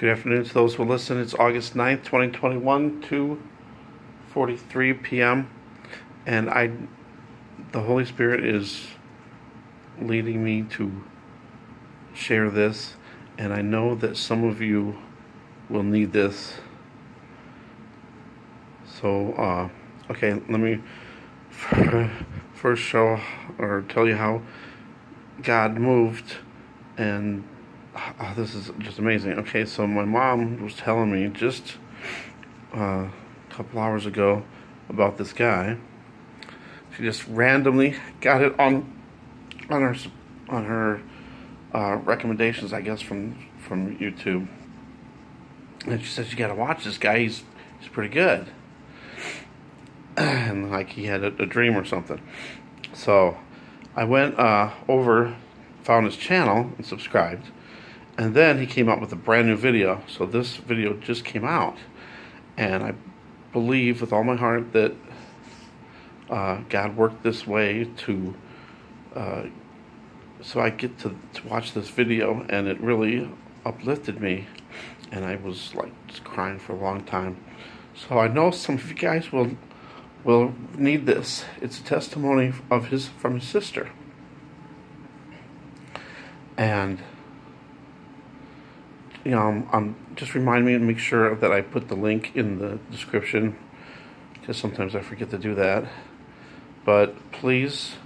Good afternoon to those who listen. It's August 9th, 2021, 2:43 p.m. And I the Holy Spirit is leading me to share this and I know that some of you will need this. So uh okay, let me first show or tell you how God moved and oh, this is just amazing. Okay, so my mom was telling me just uh, a couple hours ago about this guy. She just randomly got it on on her on her uh, recommendations, I guess, from from YouTube. And she said you got to watch this guy. He's he's pretty good. and like he had a, a, dream or something. So I went uh, over, found his channel, and subscribed and then he came out with a brand new video. So this video just came out. And I believe with all my heart that uh, God worked this way to, uh, so I get to, to watch this video and it really uplifted me. And I was like crying for a long time. So I know some of you guys will will need this. It's a testimony of his from his sister. And you know, um, just remind me and make sure that I put the link in the description. Because sometimes I forget to do that. But please,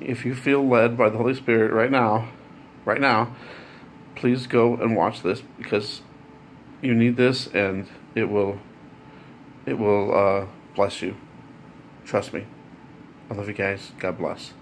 if you feel led by the Holy Spirit right now, right now, please go and watch this because you need this and it will, it will uh, bless you. Trust me. I love you guys. God bless.